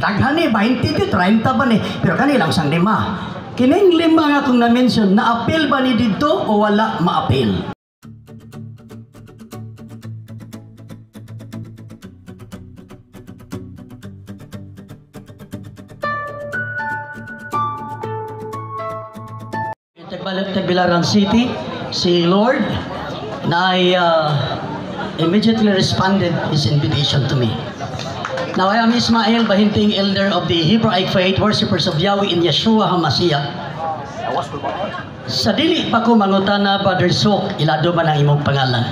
Daghani 20 to 30 ba ni? Pero kani lang sang lima. Kining lima nga akong na-mention, na-appeal ba ni dito o wala ma-appeal? Tagbilaran City, si Lord na ay uh, immediately responded his invitation to me. Now I am Ismail Bahinting, elder of the Hebraic faith, worshippers of Yahweh in Yeshua HaMashiach. Sa dili pa ko mangutana, Brother Sok, ilado man ang imong pangalan.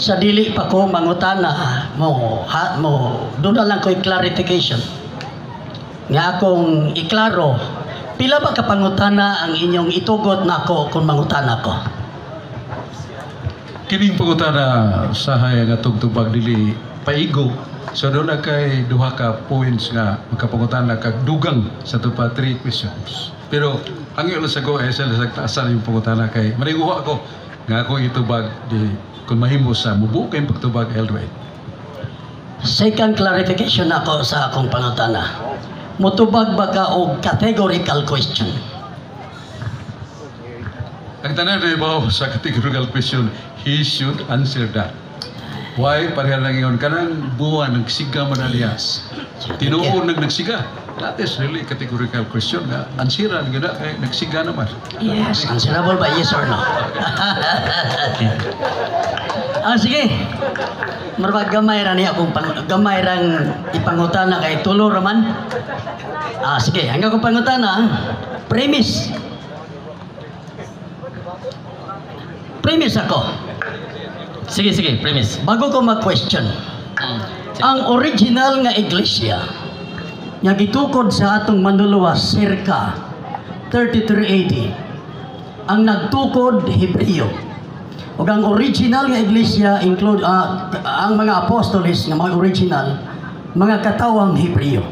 Sa dili pa ko mangutana, mo, ha, mo, doon na lang ko clarification. Nga akong iklaro, pila ba kapangutana ang inyong itugot nako kung mangutana ko? Kining pangutana sa hayang atong tubag dili paigo. So doon na kay duha ka points nga magkapangutana kag dugang sa tupa three questions. Pero ang iyong sago ay sa taasan yung pangutana kay maniguha ako nga ako itubag di kung mahimo sa mubu kay pagtubag elway. Second clarification ako sa akong pangutana. Mutubag ba ka og categorical question? Ang tanan na ibaw sa categorical question, he should answer that. Why? Pareha lang yun. Kanang buwan, nagsiga man na niya. Tinuon nag nagsiga. That is really categorical question nga. Ansiran, gina, kay nagsiga naman. Yes. Answerable ba yes or no? ah, sige. Marwag gamay ra niya akong pang, gamay rang ipangutana kay tulo raman. Ah, sige. Hanggang akong pangutana, premise. Premise ako. Sige, sige, premise. Bago ko mag-question, Mm. ang original nga iglesia nga gitukod sa atong manluluwas circa 33 AD ang nagtukod Hebreo ug ang original nga iglesia include ah, ang mga apostoles nga mga original mga katawang Hebreo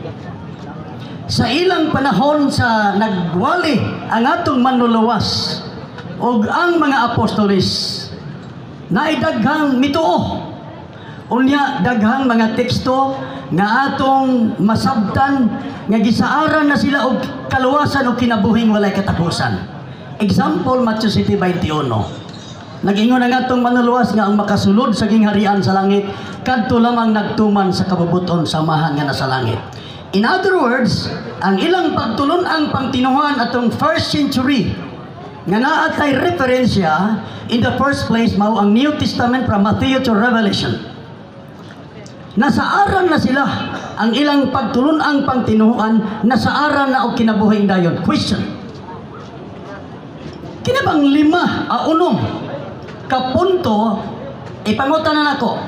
sa ilang panahon sa nagwali ang atong manluluwas ug ang mga apostoles naidaghang mituo. Unya daghang mga teksto nga atong masabtan nga gisaaran na sila og kaluwasan o kinabuhing walay katapusan. Example Matthew City 21 Nagingon ang atong manuluwas nga ang makasulod sa gingharian sa langit kadto lamang nagtuman sa kabubuton samahan nga nasa langit. In other words, ang ilang pagtulon ang pangtinuhan atong first century nga naatay referensya in the first place mao ang New Testament from Matthew to Revelation. Nasaaran na sila ang ilang pagtulon ang pangtinuhan nasaaran na og kinabuhing dayon. Question. Kinabang lima a unom ka punto ipangutan na nako.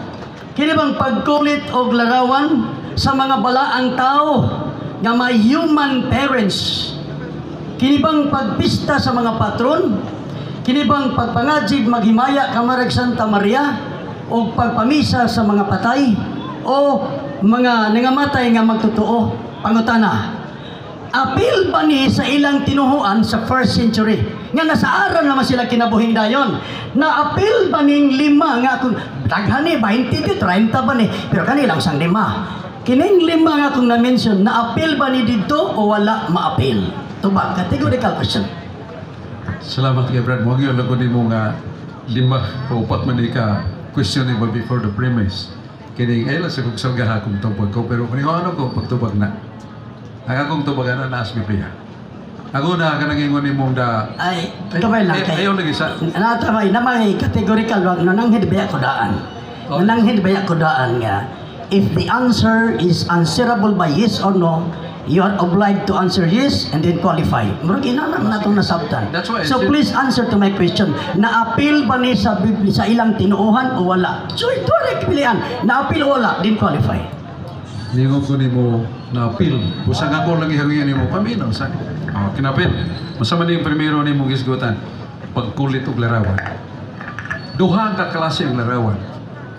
Kinabang pagkulit og larawan sa mga balaang tao nga may human parents. Kinibang pagpista sa mga patron, kinibang pagpangajig maghimaya kamarag Santa Maria o pagpamisa sa mga patay o mga nangamatay nga magtotoo. Pangutana, apil ba ni sa ilang tinuhuan sa first century? Nga nasaaran naman sila kinabuhing dayon. Na apil ba ning lima nga kung daghani 20 to 30 ba ni? Pero kani lang sang lima. Kining lima nga kung na-mention na apil ba ni dito o wala ma-apil tubag categorical question Salamat kay Brad. Mo gyud ko nimo nga lima o upat man di ka questionable before the premise. Kini ay lang sa kung salgaha kung tubag ko pero kung ano ko pagtubag na. Ang akong tubagan na naas Biblia. Ako na ka nangingon nimong da ay kamay lang Ay- kay ayaw lagi sa- natabay na may categorical wag nananghid ba ko daan Oh. nananghid ba ko daan nga if the answer is answerable by yes or no you are obliged to answer yes and then qualify murag ina na natong nasabtan That's why I so please answer to my question na-appeal ba ni sa Biblia sa ilang tinuuhan o wala so ito rin pilihan na-appeal o wala din qualify Ningon ko nimo na appeal. Busang ako lagi hangian nimo paminaw sa. Oh, kinapil. Masama ni yung primero nimo gisgutan. Pagkulit og larawan. Duha ka klase ang larawan.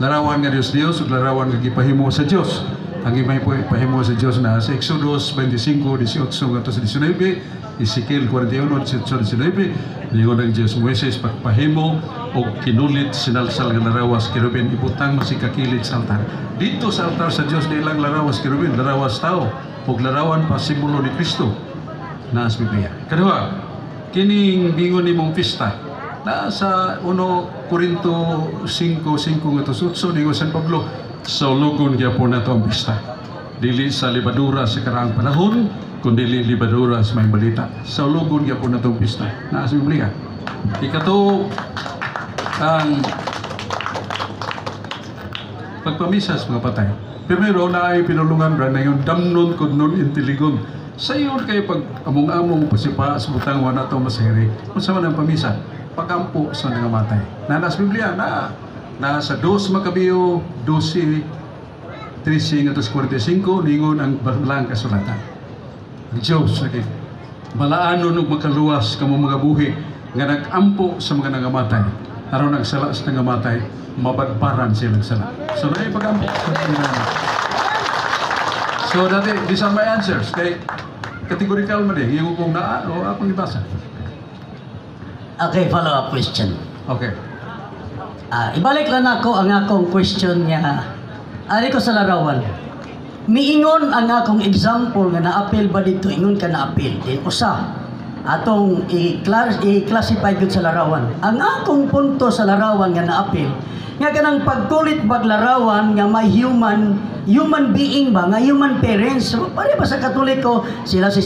Larawan nga Dios Dios ug larawan nga gipahimo sa Dios. Ang imay po ipahimo sa Dios na sa Exodus 25, 18 ngadto sa 19 Ezekiel 41, 19, Ningon ng Diyos Moises pagpahimo o kinulit sinalsal nga larawas kirubin ibutang mo si kakilit sa altar. Dito sa altar sa Diyos di lang larawas kirubin, larawas tao o larawan pa simbolo ni Kristo na sa Biblia. Kadua, kining bingon nimong pista na sa 1 Korinto 5:5 nga tusutso ni San Pablo sa lugon gyapon nato ang pista. Dili sa libadura sa karaang panahon, kundi libadura sa may balita. Sa lugon gyapon nato ang pista na sa Biblia. Ikato ang pagpamisa sa mga patay. Primero na ay pinulungan ra na yung damnon kod nun intiligon. Sa iyo kay pag among-among pasipa sa butang wala to masiri. Unsa man ang pamisa? Pagampo sa nangamatay. Na nasa Biblia na na sa 2 Makabiyo 12 13 at 45 ningon ang balang kasulatan. Ang Diyos lagi malaanon ug makaluwas kamo mga buhi nga nagampo sa mga nangamatay. Aron nagsala sa nangamatay mabadbaran sila nagsala. So na pagampo sa mga nangamatay. So dati these are my answers. Kay categorical man eh. Yung kung naa o akong ibasa. Okay, follow-up question. okay Ah, ibalik lang ako ang akong question nga ari ko sa larawan. Miingon ang akong example nga na-appeal ba dito? Ingon ka na-appeal. Din. Usa. Atong i-class- i-classify gud sa larawan. Ang akong punto sa larawan nga na-appeal nga kanang pagkulit bag larawan nga may human human being ba? Nga human parents. Pare ba sa katoliko sila si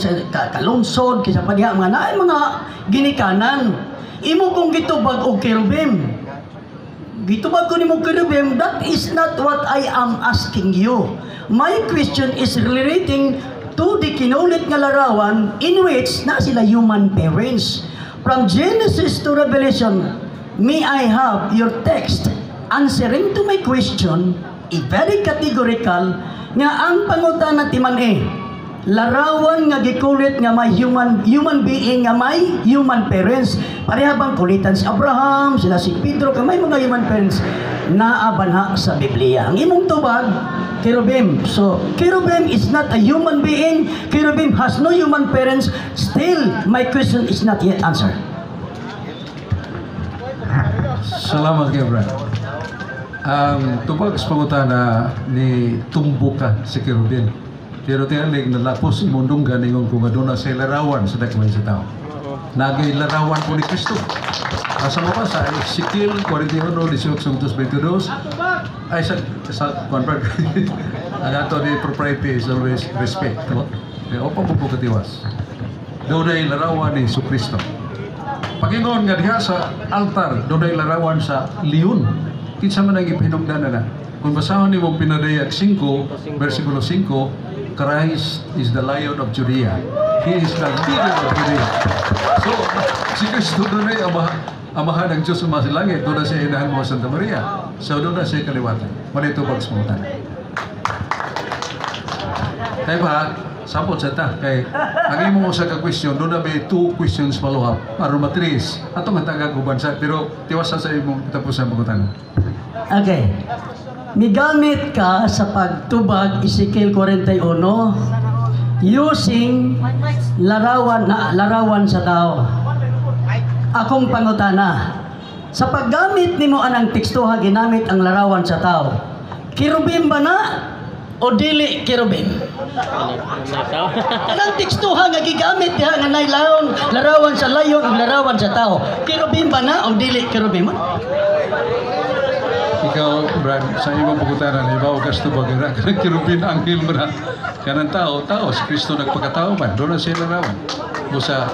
kalungsod kisa pa diha mga naay mga ginikanan. Imo kung gitubag og kerubim Gitubag ko mo kerubim, that is not what I am asking you. My question is relating to the kinulit nga larawan in which na sila human parents. From Genesis to Revelation, may I have your text answering to my question, a very categorical, nga ang pangutan na timan eh, larawan nga gikulit nga may human human being nga may human parents pareha bang kulitan si Abraham sila si Pedro ka may mga human parents naabanha sa Biblia ang imong tubag Cherubim. So, cherubim is not a human being. Cherubim has no human parents. Still, my question is not yet answered. Salamat kay Brad. Ang tubag sa pangutana ni tumbukan si Kirubin. Pero tiyalig na lapos imundong ganingon kung aduna sa larawan sa dakmay sa tao. Nagay larawan po ni Kristo. Asa mo pa sa Ezekiel 41, 18, 22, ay sa, sa convert. Ang ato ni propriety is always respect. Kaya opa po po katiwas. Doon ay larawan ni Isu Kristo. Pagingon nga diha sa altar, doon ay larawan sa leon. Kinsa man ang ipinugdanan na. Kung basahon ni mo pinadayag 5, versikulo 5, Christ is the lion of Judea. He is the leader of Judea. So, si Kristo doon ay ama, amahan ng Diyos sa mga langit. Doon na siya inahan mo Santa Maria. So, doon na siya kaliwatan. Malito pagsamutan. Kaya ba, sapot sa ta. Kay, ang imo sa ka-question, doon na may two questions follow-up. Aron matris. Ato nga taga kubansa. Pero tiwasan sa imo tapos ang pagutan. Okay. Migamit ka sa pagtubag Ezekiel 41 using larawan na larawan sa tao. Akong pangutana. Sa paggamit nimo anang tekstuha ginamit ang larawan sa tao. Kirubim ba na o dili kirubim? Anang tekstuha nga gigamit diha nga nay larawan sa layon ug larawan sa tao. Kirubim ba na o dili kirubim? Ikaw, Brad, sa imong pagutanan, ibaw tubag na, kanang kirupin ang na. Kanang tao, tao, si Kristo nagpagkatao man, doon na siya larawan. Busa,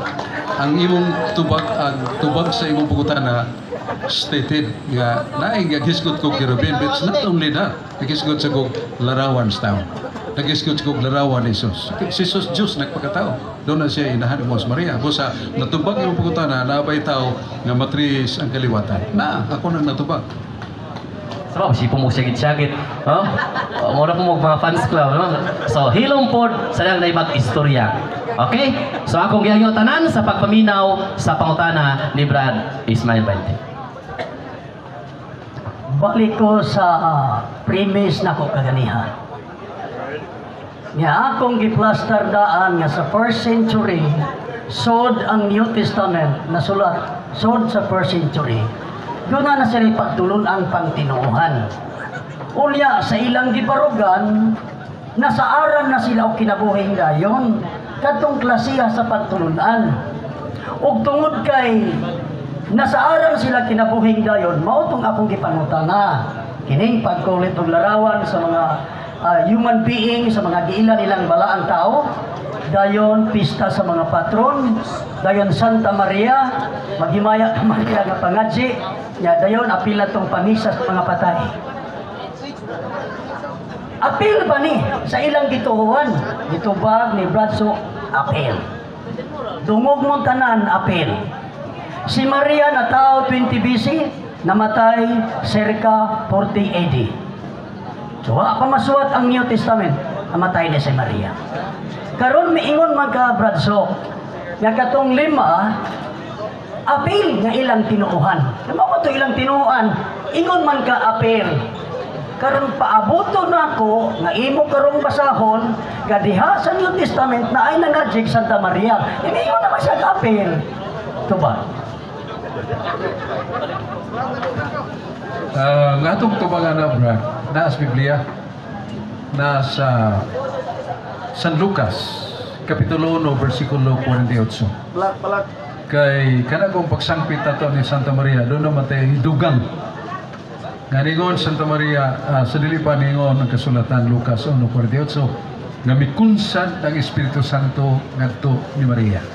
ang imong tubag, ang tubag sa imong pagutana, stated nga, naay nga gisgot ko kirupin, but it's not only that, nagisgot sa kong larawan sa tao. Nagisgot sa kong larawan ni Jesus. Si Jesus, Diyos, nagpagkatao. Doon na siya inahan mo sa Maria. Busa, natubag imong pagutana, naabay tao, nga matris ang kaliwatan. Na, ako nang natubag. Sabab, si pumusagit-sagit. No? Muna po mo mga fans club. No? So, hilong po sa lang na istorya. Okay? So, akong gihagyo tanan sa pagpaminaw sa pangutana ni Brad Ismail Bente. Balik ko sa ah, premise na ko kaganihan. Nga akong giplaster daan nga sa first century, sod ang New Testament na sulat, sod sa first century, doon na na sila pagtulon ang pangtinuuhan. Ulya sa ilang gibarugan, nasa aran na sila o kinabuhing dayon, katong klasiya sa pagtulunan. Ug tungod kay nasa aran sila kinabuhing dayon, mao tong akong gipangutana. Kining pagkulit og larawan sa mga ah, human being, sa mga giila nilang balaang tao, dayon pista sa mga patron, dayon Santa Maria, maghimaya man sila nga pangadji, nya dayon apil na tong pamisa sa mga patay. Apil ba ni sa ilang gituhuan? Gitubag ni Bradso, apil. Dungog mo tanan, apil. Si Maria na tao 20 BC, namatay circa 40 AD. So, wa pa masuwat ang New Testament, namatay ni si Maria. Karon miingon ka, Bradso, nga katong lima, apil nga ilang tinuuhan. Naman mo to ilang tinuuhan, ingon man ka apil. Karon paabuto na ako nga imo karong basahon kadiha sa New Testament na ay nangajig Santa Maria. Ingon naman siya ka apil. Ito ba? Uh, nga itong tubangan na Brad, na sa Biblia, nasa San Lucas, Kapitulo 1, versikulo 48. Balak, balak. Kay kanagong pagsangpit ato ni Santa Maria, doon naman tayo dugang. Nga ningon Santa Maria, ah, sa dilipan ningon ang kasulatan Lucas 1.48, nga mikunsan ang Espiritu Santo ngadto ni Maria.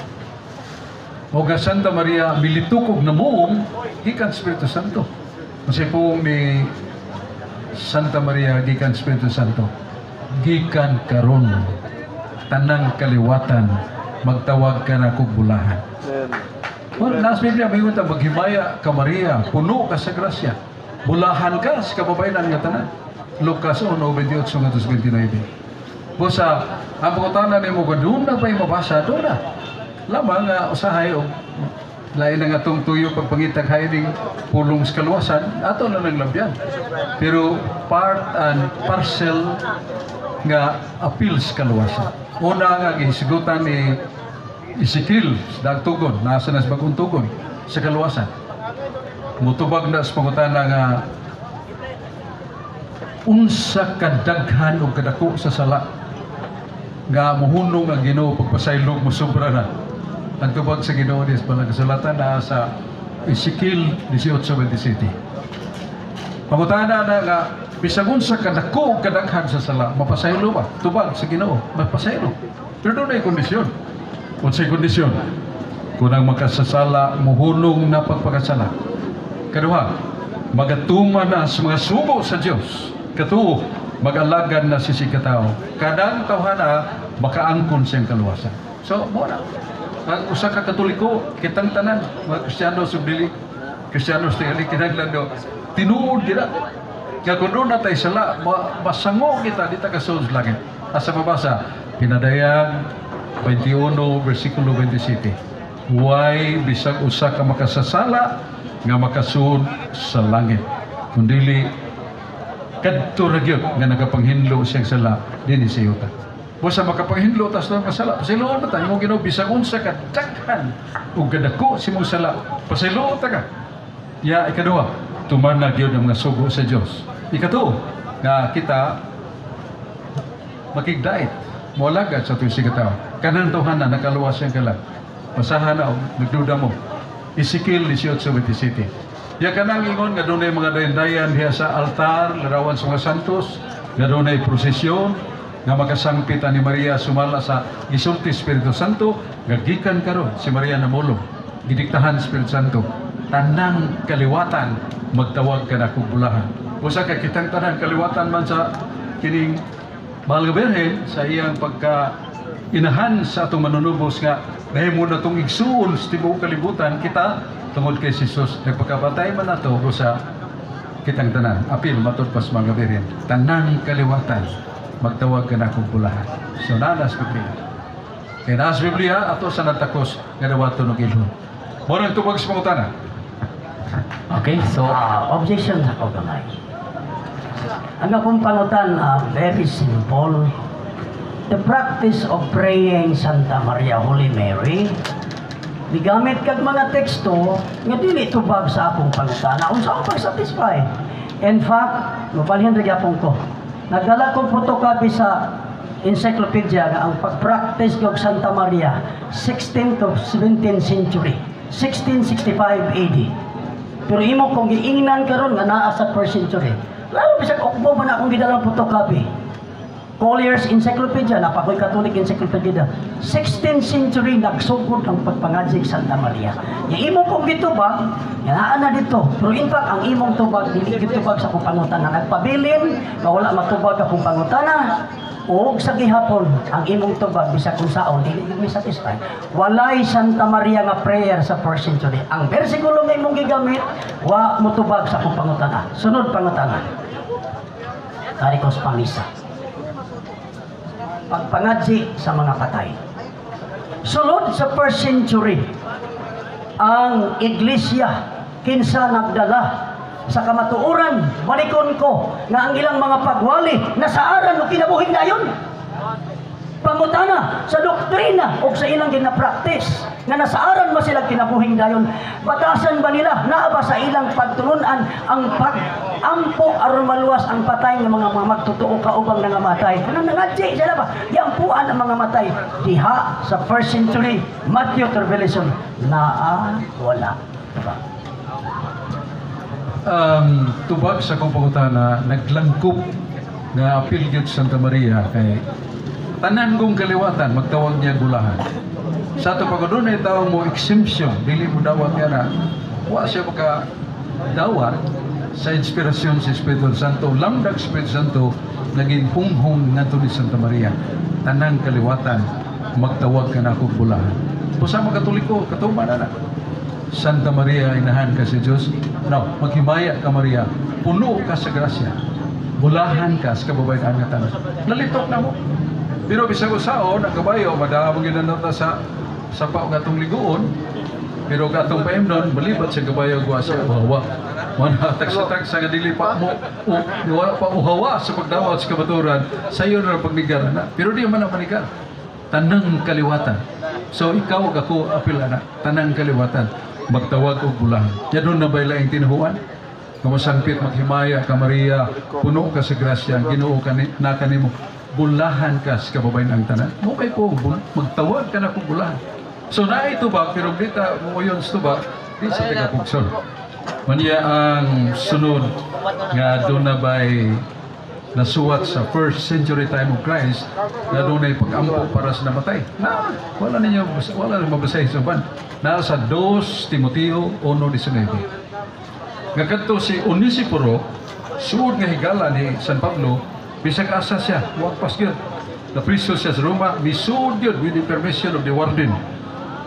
O nga Santa Maria, militukog na muong, gikan Espiritu Santo. Kasi po ni Santa Maria, gikan Espiritu Santo, gikan karon tanang kaliwatan, magtawag ka na kong bulahan. Well, nasa Biblia, may utang maghimaya ka Maria, puno ka sa grasya. Bulahan ka sa kababayan nga tanan. Lucas 1, 28, 29. Busa, ang pangutanan ni mo doon na ba yung mabasa, doon na. Lamang nga usahay o lain na nga itong tuyo pagpangitag hiding pulong sa kaluwasan, ato na lang labyan. Pero part and parcel nga appeal sa kaluwasan. Una nga gisigutan ni Ezekiel sa dagtugon, nasa na sa bagong tugon sa kaluwasan. Mutubag na sa pangutana nga unsa kadaghan o kadako sa sala nga muhunong ang Ginoo pagpasaylog mo sobra na. Ang tubag sa Ginoo dis pala kasulatan na sa Ezekiel 18:27. Pangutana na nga bisag unsa kadako kadaghan sa sala mapasaylo ba? Tubag sa Ginoo, mapasaylo. Pero doon ay kondisyon. Unsay kondisyon? Kung ang makasasala, muhunong na pagpakasala. Kaduha, magatuman na sa mga subo sa Diyos. Katuo, mag-alagad na si si katao. Kadang tawhana, makaangkon siyang kaluwasan. So, mo na. Ang usa ka katoliko, kitang tanan, mga Kristiyano subdili, Kristiyano sa tingali, kinaglan do, tinuod kita. Kaya kung doon na tayo sala, ma- masango kita, di ta kasunod sa langit. Asa mabasa, pinadayag 21, versikulo 27. Huway bisag usa ka makasasala nga makasun sa langit. Kundili kadto ra gyud nga nagapanghinlo siyang sala dinhi sa yuta. Busa makapanghinlo tas na masala. Pasiluon ta imong Ginoo bisag unsa ka daghan ug kadako si mong sala. Pasiluon ta ka. Ya ikaduha, tuman na gyud ang mga sugo sa Dios. Ikatuo, nga kita makigdait moalagad sa tuwing sigataw. Kanang tuhan na nakaluwas siyang kalag. Basahan na o, nagduda mo. Ezekiel 18:27. Ya kanang ingon nga dunay mga dayan-dayan diha sa altar, larawan sa mga santos, nga dunay prosesyon, nga makasangpit ni Maria sumala sa gisulti Espiritu Santo, nga gikan karon si Maria namulong. Gidiktahan Espiritu Santo. Tanang kaliwatan magtawag ka na kong bulahan. Usa ka kitang tanang kaliwatan man sa kining Mahal nga Birhen, sa iyang pagka inahan sa atong manunubos nga nahimo na itong igsuon sa tibuok kalibutan kita tungod kay Jesus. Nagpagkabatay man nato sa kitang tanan apil matod pas mga Birhen. Tanang kaliwatan magtawag ka na kong bulahan. So nanas Biblia. Kaya naas Biblia ato sa natakos nga dawato ng ilhon. Mo nang tubag sa pangutana Okay, so Ah, objection ako gamay. Ang akong pangutan, ah, very simple. The practice of praying Santa Maria Holy Mary Gigamit kag mga teksto nga dili tubag sa akong pangutana. Unsa akong pag-satisfy? In fact, mabalhin ra gyapon ko. Nagdala ko photocopy sa encyclopedia nga ang pag-practice kog Santa Maria 16th to 17th century 1665 AD pero imo kung giingnan karon nga naa sa first century lalo bisag okbo man akong gidalang photocopy Collier's Encyclopedia, napakoy Catholic Encyclopedia. 16th century nagsugod ang pagpangadsig Santa Maria. Yung imong kong gitubag, yanaan na dito. Pero in fact, ang imong tubag, dili gitubag sa kung pangutana. Nagpabilin, nga wala matubag akong pangutana. O sa gihapon, ang imong tubag, bisa kung saon, dili may satisfy. Walay Santa Maria nga prayer sa first century. Ang versikulo nga imong gigamit, wa mo tubag sa kung pangutana. Sunod pangutana. Tarikos pamisa pagpangadsi sa mga patay. Sulod sa first century, ang iglesia kinsa nagdala sa kamatuoran, balikon ko, nga ang ilang mga pagwali, nasaaran o kinabuhin dayon. Pangutana sa doktrina o sa ilang ginapraktis nga nasaaran mo sila kinabuhing dayon batasan ba nila? Naa sa ilang pagtulunan ang pag-ampo aron maluwas ang patay ng mga magtotoo kaubang nangamatay? Kanang nangadji sila ba? Giampuan ang mga matay. Diha sa first century Matthew Revelation naa wala diba? Ang tubag sa kong pangutana naglangkop nga apil gyud Santa Maria kay tanan kong kaliwatan magtawag niya gulahan. Sa ato pagdunay tawag mo exemption. Dili mo dawat niya na wa siya maka dawat sa inspirasyon sa Espiritu Santo. Lamdag Espiritu Santo naging hunghong ngadto ni Santa Maria. Tanang kaliwatan magtawag ka na akong gulahan. Pusa mga katoliko, katuman na na. Santa Maria, inahan ka sa Diyos. No, maghimaya ka Maria. Puno ka sa grasya. Bulahan ka sa kababayan nga tanan. Nalitok na mo. Pero bisag usaon, ang kabayo, madamang ginanota sa sa pa gatong liguon. Pero katong paimnon, malibat sa kabayo guwa siya uhawa. Mana tagsa sa nga dili pa mo wala pa uhawa sa pagdawat sa kabaturan, sayo na pagnigar na. Pero di man ang panigar. Tanang kaliwatan. So ikaw ako apila na tanang kaliwatan magtawag og bulahan. Ya doon na ba laing tinuhuan? Kamasangpit maghimaya ka Maria, puno ka sa grasya, Ginoo ka ni, na kanimo bulahan ka sa kababayan ang tanan. Mo kay po magtawag ka na kog bulahan. So na ito ba pero dita mo yon sa ba di sa taga pugson. Manya ang sunod nga doon na ba'y nasuwat sa first century time of Christ na doon ay pag-ampo para sa namatay. Na, wala ninyo, wala rin mabasay sa ban. Nasa 2 Timoteo 1.19. Nga kadto si Onesiporo, suod nga higala ni San Pablo, bisag asa siya, wakpas gyud. Na priso siya sa Roma, misuod gyud with the permission of the warden.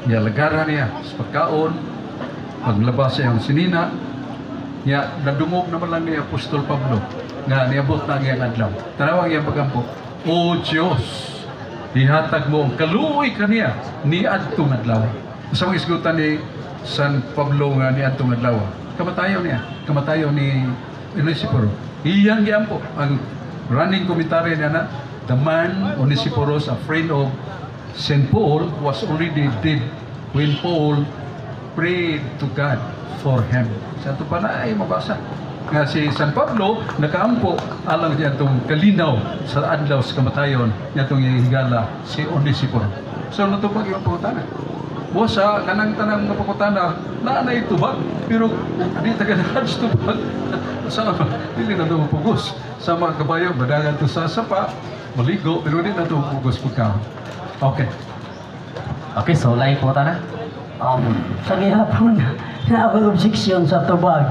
Niya lagaran niya sa pagkaon, paglabas siya ang sinina, niya nadungog naman lang ni Apostol Pablo nga niabot na ang iyang adlaw. Tanawang iyang pagampo, O Diyos, ihatag mo ang kaluoy kaniya ni adtong adlaw. Sa mga isgutan ni San Pablo nga ni adtong adlaw. Kamatayo niya, kamatayo ni Onesiporo. Iyang giampo ang running commentary niya na the man Onesiporos, a friend of St. Paul, was already dead when Paul prayed to God for him. Sa ito pa na ay mabasa. Nga si San Pablo, nakaampo alang niya itong kalinaw sa adlaw sa kamatayon niya itong higala si Onesiporo. So natupag yung pangutana. Buwa sa kanang tanang nga pangutana, na na itubag, pero di taga sa tubag. sa dili na ito pugos. Sa mga kabayo, madagan to sa sapa, maligo, pero di na ito pugos pagkaon. Okay. Okay, so lain po na. um, sa gihapon na ako objection sa tubag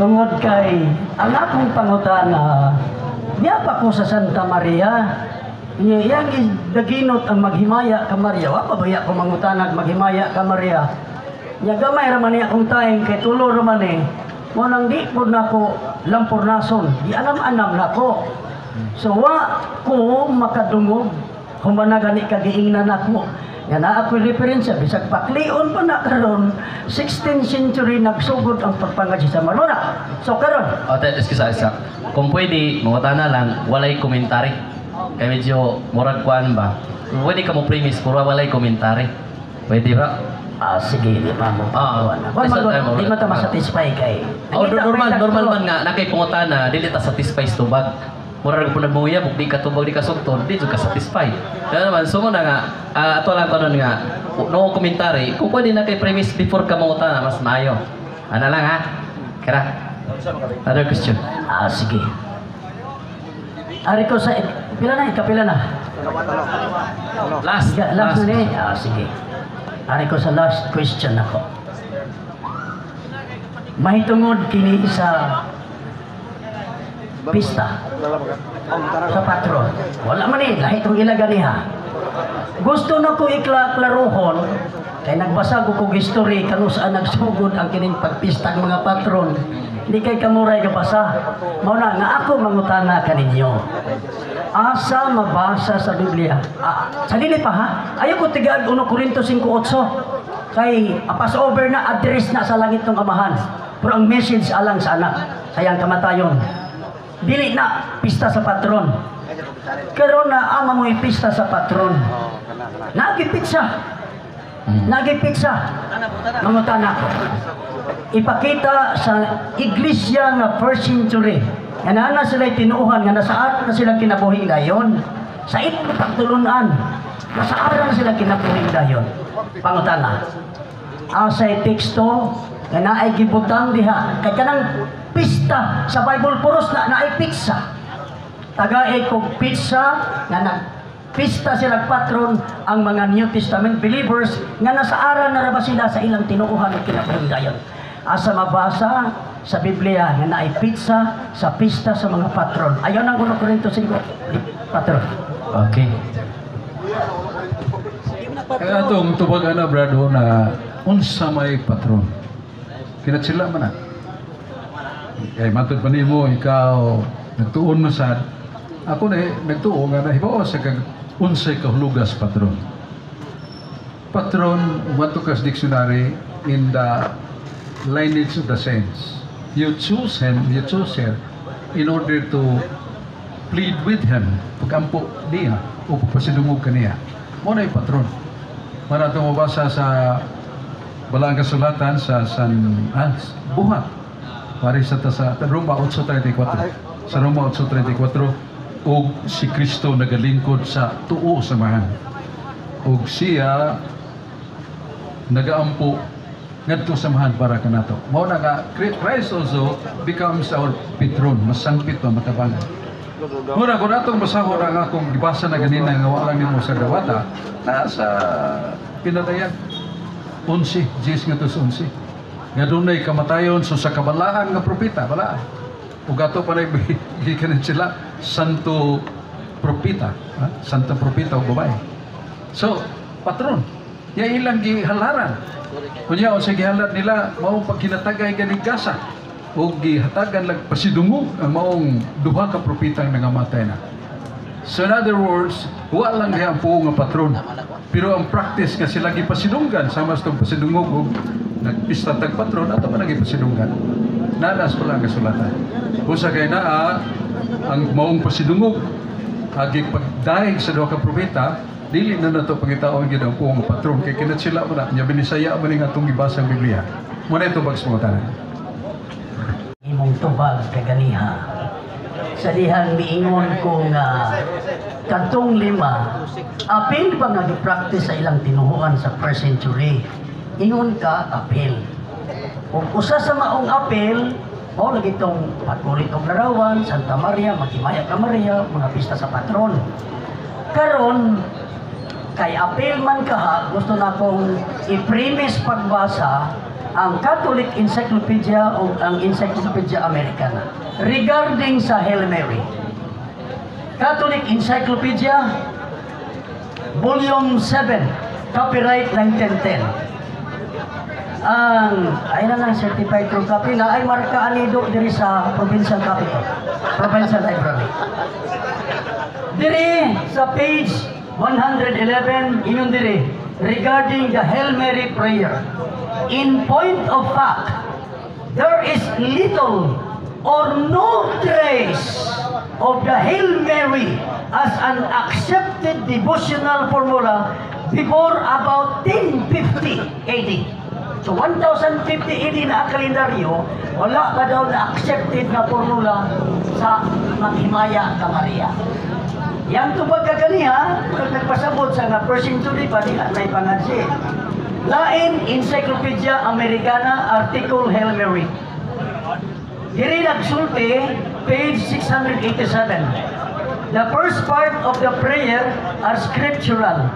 tungod kay ang akong pangutana niya pa ko sa Santa Maria. Niya iyang daginot ang maghimaya ka Maria. Wa pa ko mangutana maghimaya ka Maria? Niya gamay ra man niya akong tayong kay tulo ra man eh. Mo nang di po na ko lampurnason. Di anam-anam na ko so wa ko makadungog. Humana gani kagiingnan ako nga na ako referensya bisag paklion pa na karon 16th century nagsugod ang pagpangaji sa Marona so karon O, te, excuse isa. Kung pwede, mga na lang, walay komentary. Kaya medyo murag kuan ba? Pwede ka mo premise, puro walay komentary. Pwede ba? Ah, sige, di pa mo. Ah, Wala man, mo- di man ta masatisfy kay. Oh, normal, normal man nga nakay pangutana dili ta satisfy sa tubag. Mura ko na muya buk di ka tubag di ka sugton, di ka satisfy. Kaya naman sumo na nga ah, ato lang kanon nga no komentary kung pwede na kay premise before ka mangutana mas maayo. Ana lang ha. Kara. Other question. Ah, sige. Ari ko sa pila na ikapila na. Last. Last, last na ni. Ah, sige. Ari ko sa last question ako. Mahitungod kini sa pista sa patron. Wala man eh, lahi itong ilaga niya. Gusto na ko iklaklarohon, kay nagbasa ko kong history kano saan nagsugod ang kining pagpista ng mga patron. Hindi kay kamuray kapasa. Mao na nga ako mangutana kaninyo. Asa mabasa sa Biblia? Ah, sa dili pa ha? Ayaw ko tigag 1 Korinto 5.8 kay apas over na address na sa langit ng amahan. Pero ang message alang sa anak, sayang kamatayon. Dili na pista sa patron. Karon na ama mo pista sa patron. Nagipit siya. Nagipit siya. Mangutana ko. Ipakita sa iglesia nga first century. Nga na na sila tinuuhan, nga nasaat na sila kinabuhi dayon. Sa ito pagtulunan, nasaara na sila kinabuhi dayon. Pangutana. Asay teksto nga naay gibutang diha kay kanang pista sa Bible puros na naay pizza tagaay kog pizza nga nag pista sila patron ang mga New Testament believers nga nasaara na ra ba sila sa ilang tinuuhan ng kinabuhidayon asa mabasa sa Biblia nga naay pizza sa pista sa mga patron ayon ang 1 Korinto 5 patron Okay. Kaya atong tubag ana brado na unsa may patron. Kinatsila man na. Kay matud pa nimo ikaw nagtuon mo sad. Ako na eh, nagtuo nga nahibaw sa kag unsay kahulugas patron. Patron, Watukas Dictionary, in the lineage of the saints, you choose him, you choose her, in order to plead with him, pagkampo niya, o pasidungog ka niya. Mo na yung patron. Para ito mabasa sa Balang Kasulatan sa San ah, Buhat. Pari sa Roma 8.34. Sa Roma 8.34, og si Kristo nagalingkod sa tuo samahan. Og siya nagaampo ngadto samahan para kanato. Mao na nga Christ also becomes our patron, masangpit pa matabangan. Mura ko natong basahon ang akong gibasa na ganina nga wala nimo sa dawata na sa pinadayan 11, 10 nga tos 11. Nga dunay kamatayon so sa kabalaan nga propeta, wala. Ug ato pa na gikan sila santo propeta, ha? santo propeta o babae. So, patron, ya ilang gihalaran. Kunya o sa gihalat nila, mao pagkinatagay ganigasa o gihatagan lag pasidungog ang maong duha ka propeta ang nangamatay na. So in other words, wa lang diha nga patron. Pero ang practice nga sila gipasidunggan sama sa pasidungog og nagpista tag patron ato man gipasidunggan. Nadas pa lang kasulatan. Usa kay naa ang maong pasidungog agi pagdaig sa duha ka propeta dili na nato pangitaon gyud ang puo nga patron kay kinat sila mo na nya binisaya man nga atong gibasang Biblia. Mo na mga tanan. imong tubag kaganiha sa dihang miingon ko nga kantong lima apil ba nga gi-practice sa ilang tinuhuan sa first century ingon ka apil ug usa sa maong apil mao lagi itong pagkulit og larawan Santa Maria Magimaya ka Maria mga pista sa patron. Karon kay apil man kaha gusto na kong i-premise pagbasa ang Catholic Encyclopedia o ang Encyclopedia Americana regarding sa Hail Mary. Catholic Encyclopedia Volume 7 Copyright 1910 ang ay na lang certified true copy na ay marka anido diri sa provincial capital provincial library Diri sa page 111 ingon diri regarding the Hail Mary prayer. In point of fact, there is little or no trace of the Hail Mary as an accepted devotional formula before about 1050 AD. So 1050 AD na ang kalendaryo, wala pa daw na accepted na formula sa maghimaya ka Maria. Yang tubag ka kaniha, kung nagpasabot sa nga first century pa di at may pangadsi. Lain Encyclopedia Americana Article Hail Mary. Diri nagsulti, page 687. The first part of the prayer are scriptural.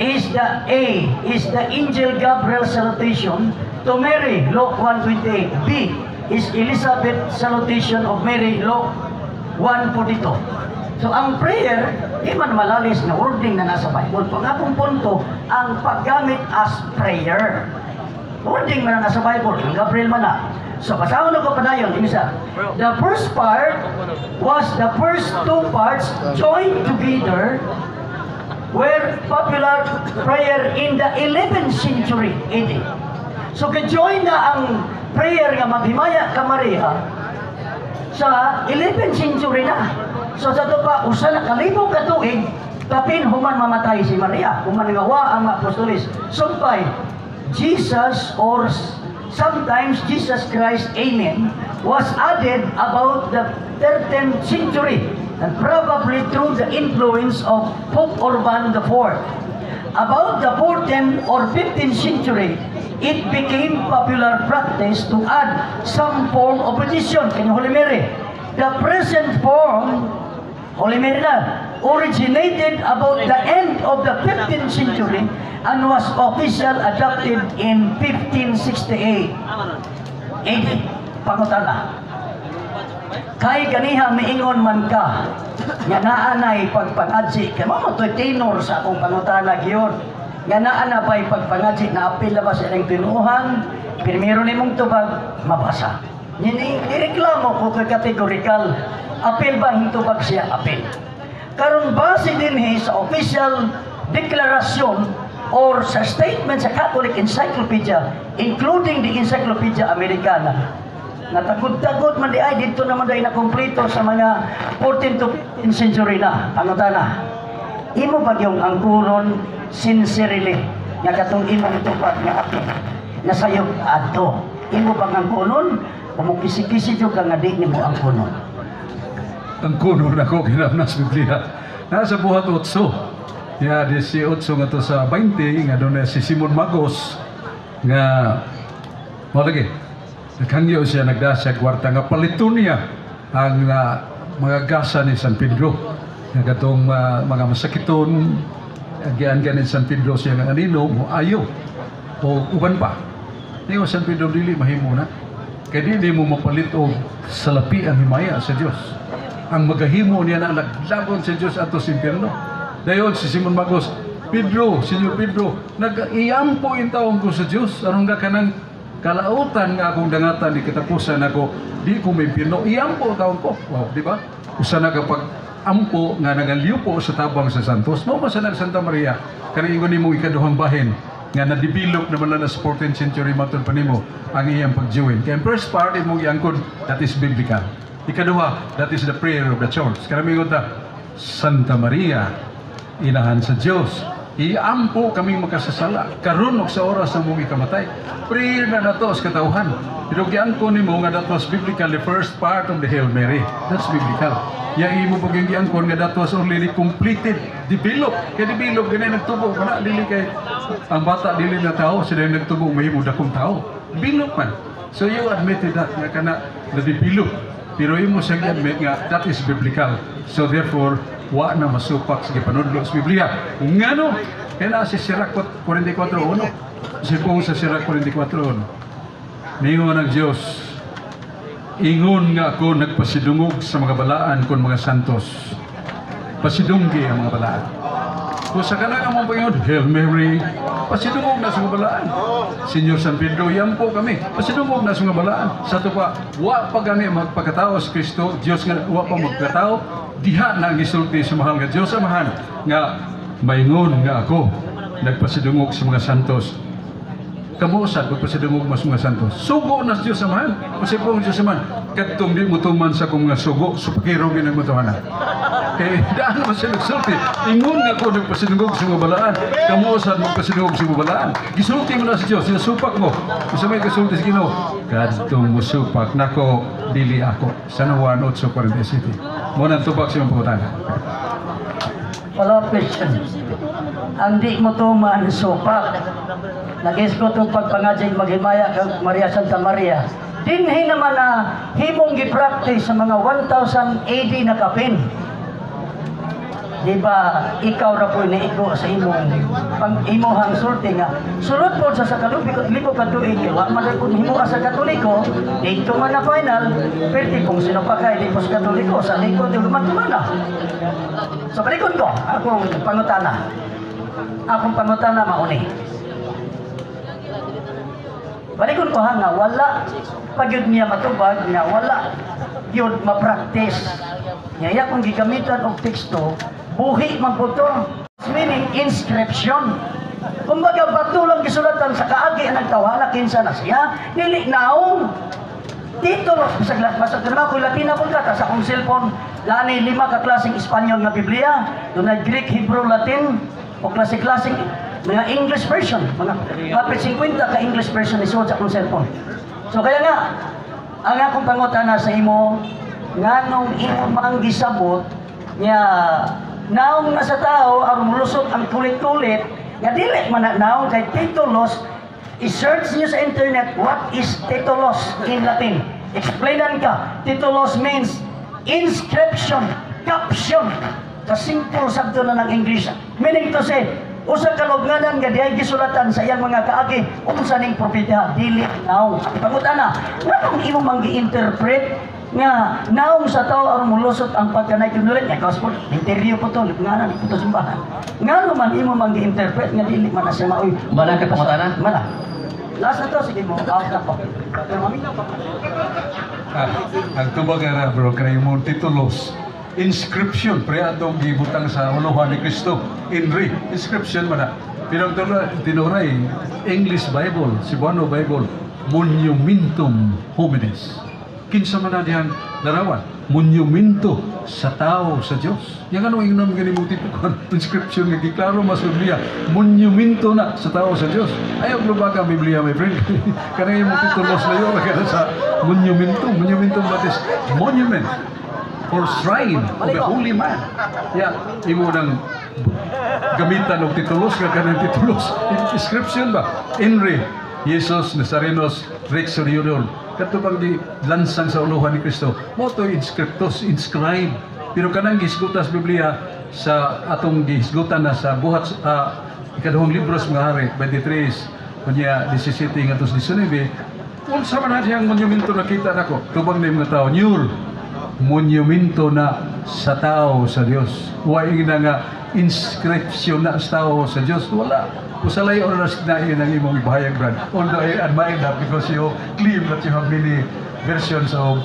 Is the A, is the angel Gabriel salutation to Mary, Luke 128. B, is Elizabeth salutation of Mary, Luke 142. So ang prayer, di man malalis na wording na nasa Bible. Pag akong punto, ang paggamit as prayer. Wording man na nasa Bible, ang Gabriel man na. So kasama na ko pa na yun, isa. The first part was the first two parts joined together were popular prayer in the 11th century AD. So ka-join na ang prayer nga maghimaya ka Maria sa 11th century na. So sa ito pa, usa na kalibong katuig, kapin human mamatay si Maria. Human nga wa ang apostolis. Sumpay, Jesus or sometimes Jesus Christ, Amen, was added about the 13th century and probably through the influence of Pope Urban IV. About the 14th or 15th century, it became popular practice to add some form of petition in Holy Mary. The present form, Holy Mary na, originated about the end of the 15th century and was official adopted in 1568. AD, pangutana. Kay ganiha miingon man ka, nga naanay pagpangadsi, kay mo mo tenor sa akong pangutana giyon. Nga naana ba'y pagpangadsi na apil na ba sa ilang tinuhan, primero ni mong tubag, mabasa. Nireklamo ko kay kategorikal, apil ba hintubag siya apil. Karon base din eh sa official deklarasyon or sa statement sa Catholic Encyclopedia, including the Encyclopedia Americana, Natagod-tagod man di ay dito naman dahil nakumpleto sa mga 14 to 15 century na. Ano ta na? Imo ba yung angkuron sincerely nga katong imong tupad nga api na sayop adto. Imo ba ang angkuron o mo kisi-kisi jud ka nga di nimo angkuron. ang kuno na ko kinamnas Biblia. Nasa buhat 8. Ya, 18 nga to sa 20 nga doon si Simon Magos nga mo lagi. Naghangyo siya nagdasa kwarta nga paliton niya ang ah, mga gasa ni San Pedro. Nga katong ah, mga masakiton agian ganin San Pedro siya nga anino ayo o uban pa. Niyo San Pedro dili mahimo na. Kaya di mo mapalit og salapi ang himaya sa Dios ang magahimo niya na naglagon sa Diyos ato sa impyerno. Dayon si Simon Magos, Pedro, Senyor Pedro, nag-iyampo in taong ko sa Diyos. Anong nga kanang kalautan nga akong dangatan di katapusan ako, di ko may impyerno. Iyampo taong ko. Wow, di ba? Usa na kapag ampo nga nagaliw po sa tabang sa Santos. Mo sa nag Santa Maria, kanaingon nimo ikaduhang bahin nga na-develop naman na sa 14th century matod pa nimo ang iyang pag-join. Kaya first part imong iangkod, that is biblical. Ikaduha, that is the prayer of the church. Karamihan ta, Santa Maria, inahan sa Diyos. Iampo kaming makasasala. Karon og sa oras na mong ikamatay. Prayer na nato sa katauhan. Pero giangko nimo nga that was biblical, the first part of the Hail Mary. That's biblical. Yang imo pag yung giangkon nga that was already completed, develop. Kaya develop, ganyan nagtubo. Kana dili kay ang bata dili na tao, sila yung nagtubo, mahimo dakong tao. Develop man. So you admitted that nga kana na-develop. Pero imo admit nga that is biblical. So therefore, wa na masupak sa gipanudlo sa Biblia. Ngano? Kaya si Sirach 44.1. Si Pong sa Sirach 44.1. Ningon ng Diyos, ingon nga ako nagpasidungog sa mga balaan kon mga santos. Pasidunggi ang mga balaan. Kung sa kanang among Panginoon, Hail Mary, pasidungog na sa mga balaan. Senyor San Pedro, yan po kami. Pasidungog na sa mga balaan. Sa ito pa, wa pa gani magpakatao sa Kristo, Diyos nga wa pa magpakatao, diha na ang gisulti sa mahal nga Diyos amahan nga maingon nga ako nagpasidungog sa mga santos kamu usad magpasidungog mas mga santos. Sugo na sa Diyos amahan. Kasi po ang Diyos amahan, katong di mo tuman sa kong mga sugo, supakiro ginang mo tuhanan. Kay daan mo siya nagsulti. Ingon nga ko nagpasinugog sa mga balaan. Kamu sa magpasinugog sa mga balaan. Gisulti mo na sa Diyos. Sinasupak mo. Isa may kasulti sa Ginoo. Kadtong musupak. Nako, dili ako. Sa Nuwan 8.47. Muna tubak sa mga pagkutana. Follow-up question. Ang di mo tuman supak. Nagis ko itong pagpangadya maghimaya kang Maria Santa Maria. Dinhi naman na himong gipractice sa mga 1000 AD na kapin. Di ba, ikaw ra po naigo sa imong pang imuhang sulti nga. Sulod po sa sa kalubi ko, libo ka tuig. Wa man kung himo sa katoliko, dito man na final, perti kung sino pa kay sa katoliko, sa likod, di man tumana. So palikod ko, akong pangutana. Akong pangutana mauni. Palikod ko ha nga, wala pag yun niya matubag, nga wala yun mapraktis. Ngaya kung gigamitan og teksto, buhi man po to. Meaning inscription. Kumbaga bato lang gisulatan sa kaagi ang nagtawala kinsa na siya, dili naong titulo sa basta kana ko Latina po ka sa akong cellphone lani lima ka klaseng Espanyol nga Biblia dunay Greek, Hebrew, Latin o klase-klaseng mga English version mga kapit 50 ka English version isuot sa akong cellphone so kaya nga ang akong pangutana sa imo nganong imo mang gisabot nga naong nasa tao aron mulusot ang kulit-kulit nga dili man na naong kay titulos I-search niyo sa internet, what is titulos in Latin? Explainan ka. Titulos means inscription, caption. Sa simple sabdo na ng English. Meaning to say, usa ka lubnganan nga diay gisulatan sa iyang mga kaagi unsa ning propeta dili now. Pangutana, nganong imo mang gi-interpret nga naong sa tao aron mulusot ang pagkanay kinulit nga gospel interview po to lubnganan ito simbahan ngano man imo mang gi-interpret nga dili man na siya maoy Wala ka pangutana? Mana? Last na to, sige mo. Out na po. Na. Ah, ang tubag nga bro, kaya yung titulos. Inscription, pre atong gibutang sa uluhan ni Kristo. Inri, inscription man na. Pero ang tulo- tinuray, English Bible, Cebuano Bible, Monumentum Homines. Kinsa man na diyan larawan, monumento sa tao sa Dios. Yang ano naman ganun titukan, inscription nga giklaro mas Biblia, monumento na sa tao sa Dios. Lubaga ang Biblia, my friend. Kanang yung titulos na yun, kaya sa monumento, monumento what is monument or shrine of the holy man. Yeah, imo nang gamitan og titulos nga kanang titulos. Inscription ba? Inri, Jesus Nazarenos Rex Oriolol. Katubang di lansang sa uluhan ni Kristo. Mo to inscriptos, inscribe. Pero kanang gisgutas Biblia sa atong gisgutan na sa buhat uh, ikaduhang libro sa mga hari 23 kunya 17 ngadto sa 19 unsa man na siyang monumento nakita nako tubang yung mga tao nyur monumento na sa tao sa Dios. Wa na nga inscription na sa tao sa Dios. Wala. Usalay oras na yun ang imong ibahayag, Brad. Although I admire that because you claim that you have many versions of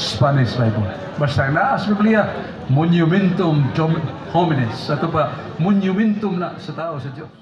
Spanish Bible. Basta naas Biblia, monumentum homines. Ato pa, monumentum na sa tao sa Dios.